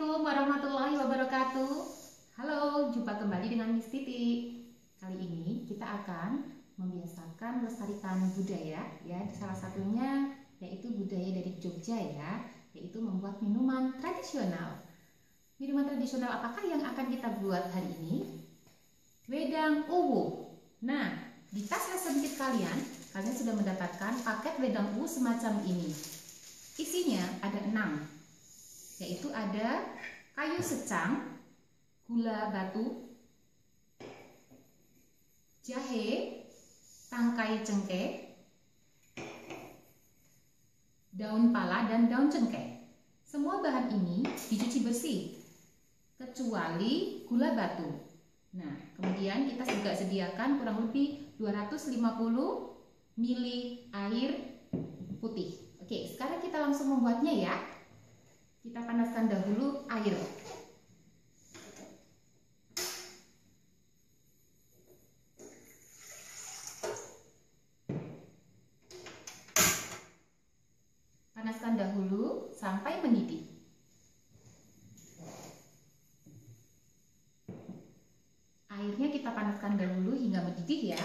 wabarakatuh. Halo, jumpa kembali dengan Miss Titi. Kali ini kita akan membiasakan melestarikan budaya ya. Salah satunya yaitu budaya dari Jogja ya, yaitu membuat minuman tradisional. Minuman tradisional apakah yang akan kita buat hari ini? Wedang uwu. Nah, di tas lesson kit kalian, kalian sudah mendapatkan paket wedang uwu semacam ini. Isinya ada enam, yaitu ada kayu secang, gula batu, jahe, tangkai cengkeh, daun pala, dan daun cengkeh. Semua bahan ini dicuci bersih, kecuali gula batu. Nah, kemudian kita juga sediakan kurang lebih 250 ml air putih. Oke, sekarang kita langsung membuatnya ya. Kita panaskan dahulu air. Panaskan dahulu sampai mendidih. Airnya kita panaskan dahulu hingga mendidih ya.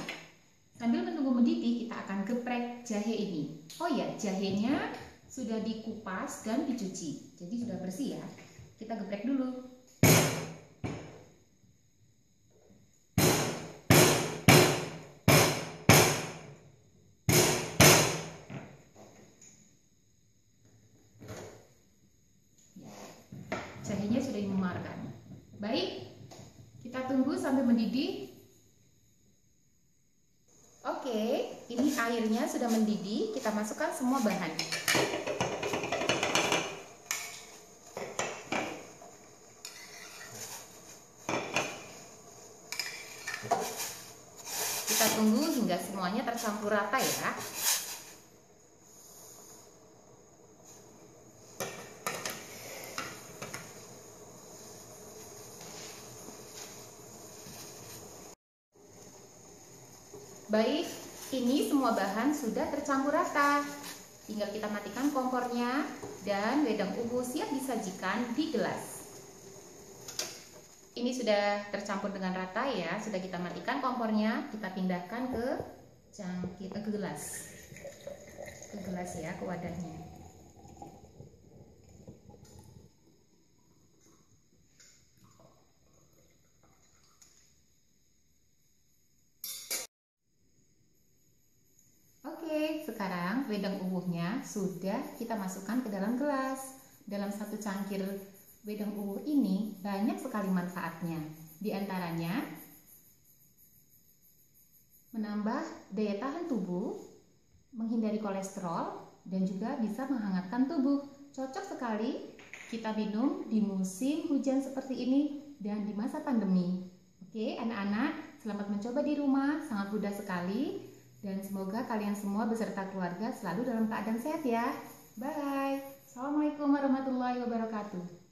Sambil menunggu mendidih, kita akan geprek jahe ini. Oh ya, jahenya sudah dikupas dan dicuci. Jadi sudah bersih ya. Kita geprek dulu. Ya, jahenya sudah dimemarkan. Baik, kita tunggu sampai mendidih. Oke, ini airnya sudah mendidih. Kita masukkan semua bahan. Kita tunggu hingga semuanya tercampur rata ya. Baik, ini semua bahan sudah tercampur rata. Tinggal kita matikan kompornya dan wedang uwu siap disajikan di gelas. Ini sudah tercampur dengan rata ya, sudah kita matikan kompornya, kita pindahkan ke cangkir ke gelas. Ke gelas ya, ke wadahnya. Oke, sekarang wedang uwuhnya sudah kita masukkan ke dalam gelas. Dalam satu cangkir wedang uwuh ini banyak sekali manfaatnya. Di antaranya menambah daya tahan tubuh, menghindari kolesterol, dan juga bisa menghangatkan tubuh. Cocok sekali kita minum di musim hujan seperti ini dan di masa pandemi. Oke, anak-anak, selamat mencoba di rumah, sangat mudah sekali. Dan semoga kalian semua beserta keluarga selalu dalam keadaan sehat ya. Bye. Assalamualaikum warahmatullahi wabarakatuh.